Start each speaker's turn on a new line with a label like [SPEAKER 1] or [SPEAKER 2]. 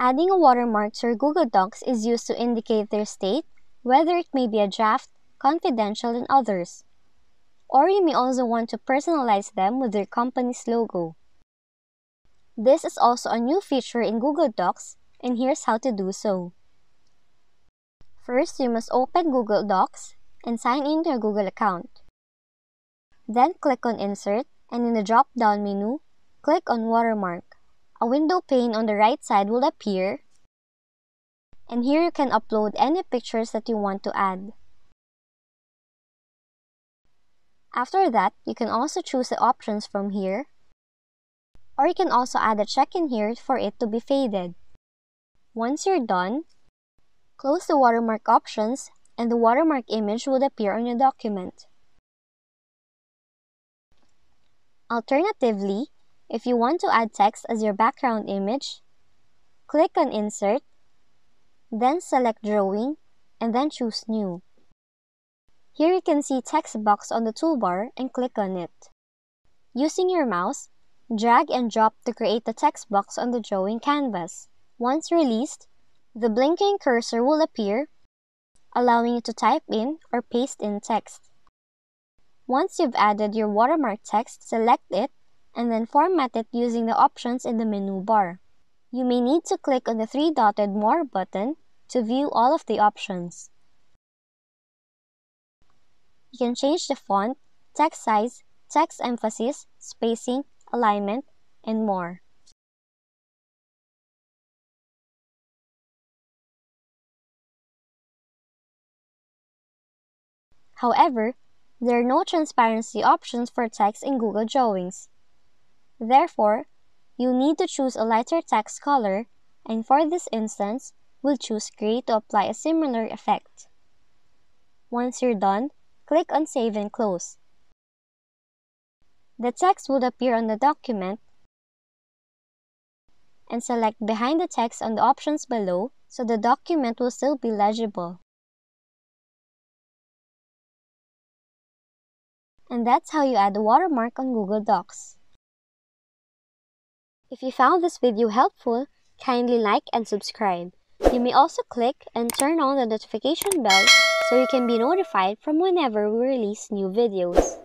[SPEAKER 1] Adding a watermark to your Google Docs is used to indicate their state, whether it may be a draft, confidential, and others. Or you may also want to personalize them with your company's logo. This is also a new feature in Google Docs, and here's how to do so. First, you must open Google Docs and sign in to your Google account. Then click on Insert, and in the drop-down menu, click on Watermark. A window pane on the right side will appear, and here you can upload any pictures that you want to add. After that, you can also choose the options from here, or you can also add a check in here for it to be faded. Once you're done, close the watermark options and the watermark image would appear on your document. Alternatively, if you want to add text as your background image, click on Insert, then select Drawing, and then choose New. Here you can see text box on the toolbar and click on it. Using your mouse, drag and drop to create the text box on the drawing canvas. Once released, the blinking cursor will appear, allowing you to type in or paste in text. Once you've added your watermark text, select it and then format it using the options in the menu bar. You may need to click on the three-dotted More button to view all of the options. You can change the font, text size, text emphasis, spacing, alignment, and more. However, there are no transparency options for text in Google Drawings. Therefore, you need to choose a lighter text color, and for this instance, we'll choose gray to apply a similar effect. Once you're done, Click on Save and Close. The text would appear on the document and select behind the text on the options below so the document will still be legible. And that's how you add a watermark on Google Docs. If you found this video helpful, kindly like and subscribe. You may also click and turn on the notification bell so you can be notified from whenever we release new videos.